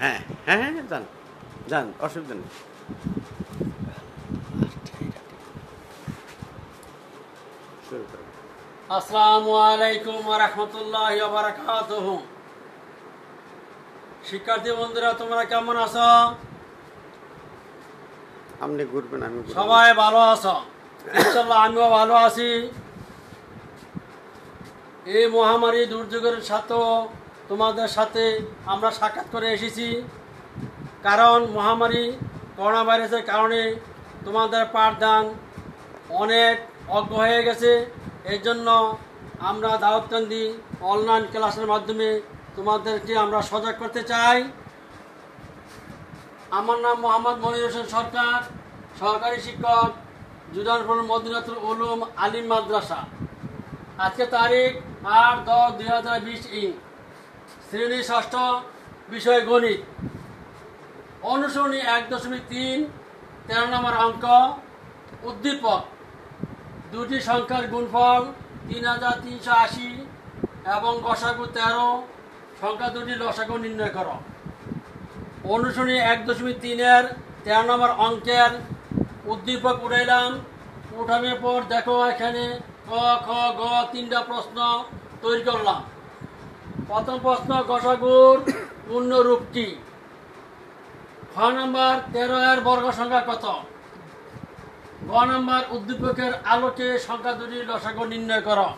হ্যাঁ হ্যাঁ হ্যাঁ যান যান অসুবিধা নেই। আসসালামু আলাইকুম রহমতুল্লাহ বারাকাতুহু। শিক্ষার্থী বন্ধুরা তোমরা কেমন আছো? আপনি ঘুরবেন আমি সবাই ভালো আছো? ইনশাল্লাহ আমিও ভালো আছি। এই মহামারী দুর্যোগের সাথেও তোমাদের সাথে আমরা সাক্ষাৎ করে এসেছি। কারণ মহামারী করোনা ভাইরাসের কারণে তোমাদের পাঠদান অনেক অজ্ঞ হয়ে গেছে। এই জন্য আমরা দাওয়াতকান্দি অনলাইন ক্লাসের মাধ্যমে তোমাদেরকে আমরা সজাগ করতে চাই। আমার নাম মোহাম্মদ মনির হোসেন সরকার, সহকারী শিক্ষক জুদানপুর মদিনাতুল উলুম আলিম মাদ্রাসা। আজকে তারিখ আট দশ দুই হাজার বিশ ইং। শ্রেণি ষষ্ঠ বিষয় গণিত। অনুসরণী এক দশমিক তিন, তেরো নম্বর অঙ্ক, উদ্দীপক। দুটি সংখ্যার গুণফল তিন হাজার তিনশো আশি এবং গসাগু তেরো। সংখ্যা দুটি লসাগু নির্ণয় করো। অনুশীলনী এক দশমিক তিনের, তেরো নম্বর অঙ্কের উদ্দীপক উঠাইলাম। উঠানোর পর দেখো এখানে ক, খ, গ তিনটা প্রশ্ন তৈরি করলাম। প্রথম প্রশ্ন গসাগুর পূর্ণ রূপ কি? খ নম্বর, তেরো এর বর্গ সংখ্যা কত? গ নম্বর, উদ্দীপকের আলোকে সংখ্যা দুটি লসাগু নির্ণয় করো।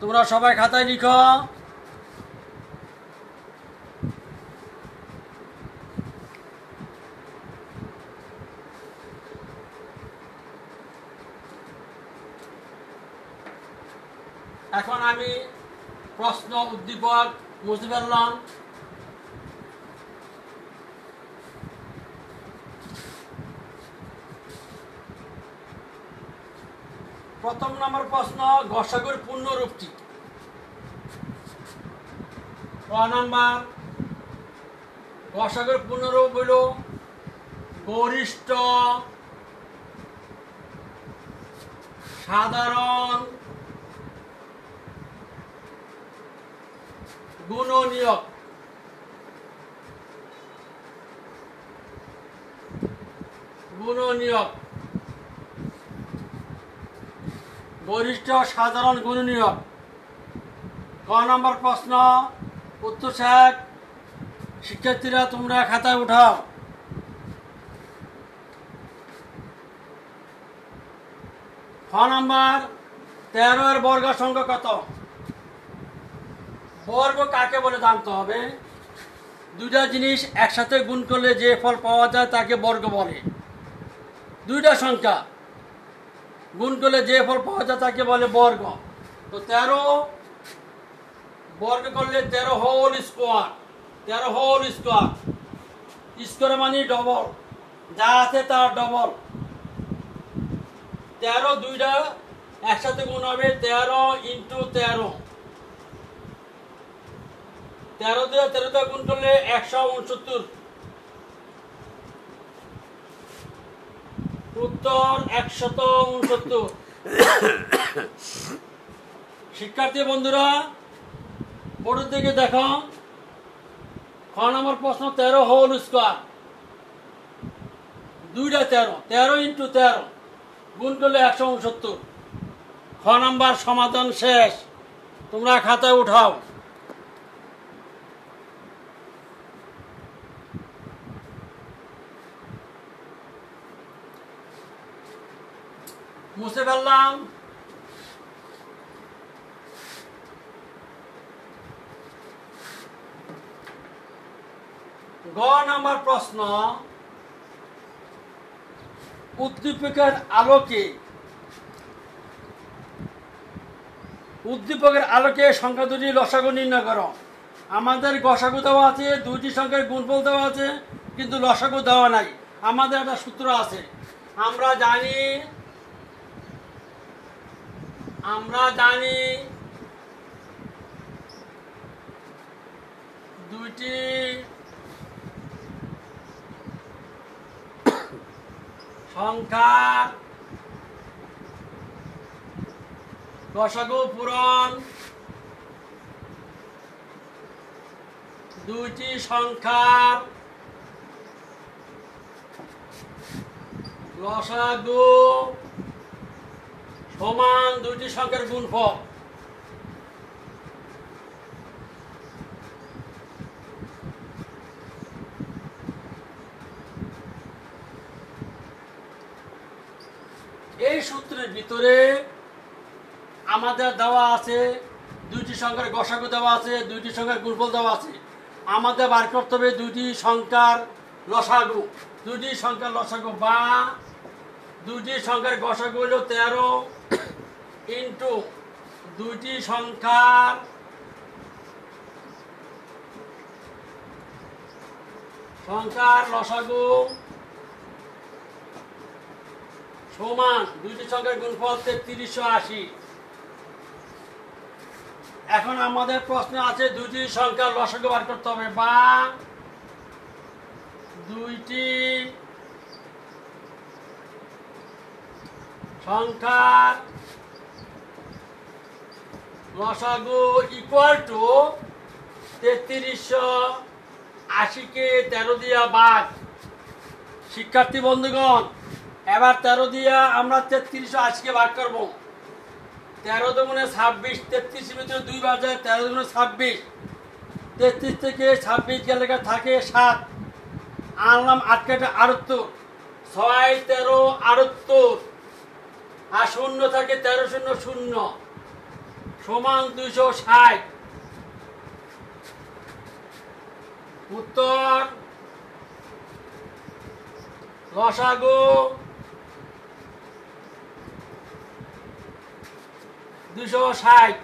তোমরা সবাই খাতায় লিখো। এখন আমি প্রশ্ন উদ্দীপক ফেললাম প্রথম নম্বর প্রশ্ন গসাগুর পূর্ণ রূপটি। ক নাম্বার গসাগুর পূর্ণরূপ হইল গরিষ্ঠ, সাধারণ গুণনীয়ক গুণনীয়ক গরিষ্ঠ সাধারণ গুণনীয়ক ক নম্বর প্রশ্ন? উত্তর সাহেব শিক্ষার্থীরা তোমরা খাতায় উঠাও। খ নম্বর, তেরো এর বর্গ সংখ্যা কত? বর্গ কাকে বলে জানতে হবে? দুইটা জিনিস একসাথে গুণ করলে যে ফল পাওয়া যায় তাকে বর্গ বলে। দুইটা সংখ্যা। গুণ করলে যে ফল পাওয়া যায় তাকে বলে বর্গ। তো তেরো, বর্গ করলে তেরো হোল স্কোয়ার তেরো হোল স্কোয়ার স্কোয়ার মানে ডবল যা আছে তার ডবল তেরো দুইটা একসাথে গুণ হবে তেরো ইন্টু তেরো। তেরো দিয়ে তেরো দিয়ে গুণ করলে একশো উনসত্তর। উত্তর একশত উনসত্তর। শিক্ষার্থী বন্ধুরা বোর্ডের দিকে দেখো। খ নম্বর প্রশ্ন, তেরো হোল স্কোয়ার। দুইটা তেরো তেরো ইন্টু তেরো, গুণ করলে একশো উনসত্তর। খ নাম্বার সমাধান শেষ। তোমরা খাতায় উঠাও। মুছে ফেললাম। গ নাম্বার প্রশ্ন, উদ্দীপকের আলোকে উদ্দীপকের আলোকে সংখ্যা দুটি লসাগু নির্ণয় করো। আমাদের গসাগু দেওয়া আছে, দুইটি সংখ্যার গুণফল দেওয়া আছে, কিন্তু লসাগু দেওয়া নাই। আমাদের একটা সূত্র আছে। আমরা জানি আমরা জানি দুইটি সংখ্যা দশগু পূরণ। দুইটি সংখ্যা লসাগু সমান দুইটি সংখ্যার গুণফল। এই সূত্রের ভিতরে আমাদের দেওয়া আছে, দুইটি সংখ্যার গসাগু দেওয়া আছে, দুইটি সংখ্যার গুণফল দেওয়া আছে। আমাদের বার করতে হবে দুইটি সংখ্যার লসাগু। দুইটি সংখ্যার লসাগু বা দুইটি সংখ্যার গসাগু হলো তেরো ইন্টু দুইটি সংখ্যার সংখ্যার লসাগু সমান দুইটি সংখ্যার গুণফল তেত্রিশশো আশি। এখন আমাদের প্রশ্ন আছে দুইটি সংখ্যার লসাগু বার করতে হবে বা দুইটি সংখ্যার লসাগু ইকুয়াল টু তেত্রিশশো আশিকে তেরো দিয়া বাঘ। শিক্ষার্থী বন্ধুগণ, এবার তেরো দিয়া আমরা তেত্রিশশো আশিকে ভাগ করব। তেরো দুগুণে ছাব্বিশ, তেত্রিশ ভিতরে দুই বার যায়, তেরো দুগুণে ছাব্বিশ। তেত্রিশ থেকে ছাব্বিশ গেলে থাকে সাত। আনলাম আটকাটা আটাত্তর। ছয় তেরো আটাত্তর। আর শূন্য থাকে তেরো শূন্য শূন্য। সমান দুইশো ষাট। উত্তর রসাগো। দুশো ষাট।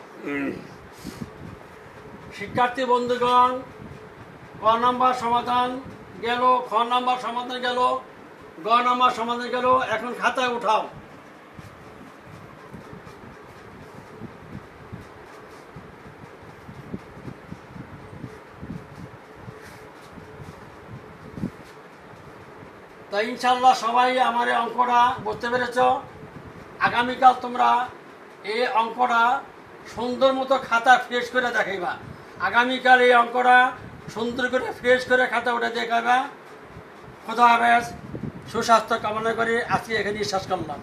শিক্ষার্থী বন্ধুগণ ক নম্বর সমাধান গেল খ নম্বর সমাধান গেল গ নম্বর সমাধান গেল এখন খাতায় উঠাও। তা ইনশাল্লাহ সবাই আমার এই অঙ্কটা বুঝতে পেরেছ। আগামীকাল তোমরা এই অঙ্কটা সুন্দর মতো খাতা ফ্রেশ করে দেখাইবা। আগামীকাল এই অঙ্কটা সুন্দর করে ফ্রেশ করে খাতা ওটা দেখাবা খোদা হাফেজ, সুস্বাস্থ্য কামনা করে। আজকে এখানে শেষ করলাম।